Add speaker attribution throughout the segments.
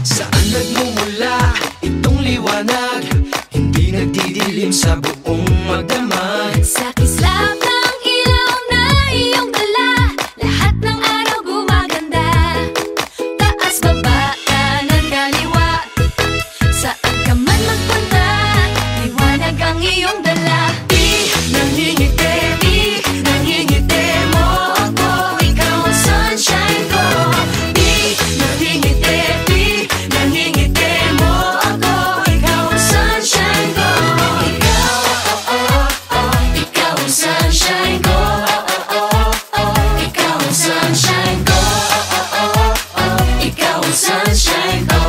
Speaker 1: Saan nagmumula itong liwanag? Hindi nagdidilim sa buong sunshine ko oh, oh, oh, oh. Ikaw ang sunshine ko oh, oh, oh, oh. Ikaw ang sunshine ko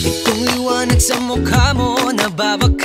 Speaker 2: Ikong liwanag sa mukha mo Nababak